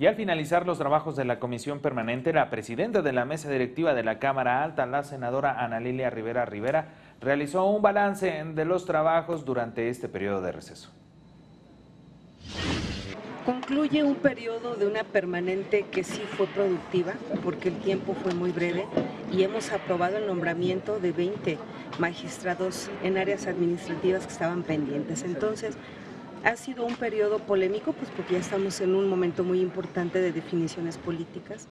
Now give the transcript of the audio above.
Y al finalizar los trabajos de la comisión permanente, la presidenta de la mesa directiva de la Cámara Alta, la senadora Ana Lilia Rivera Rivera, realizó un balance de los trabajos durante este periodo de receso. Concluye un periodo de una permanente que sí fue productiva, porque el tiempo fue muy breve y hemos aprobado el nombramiento de 20 magistrados en áreas administrativas que estaban pendientes. Entonces, ha sido un periodo polémico, pues porque ya estamos en un momento muy importante de definiciones políticas.